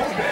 Okay.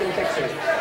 asking pictures.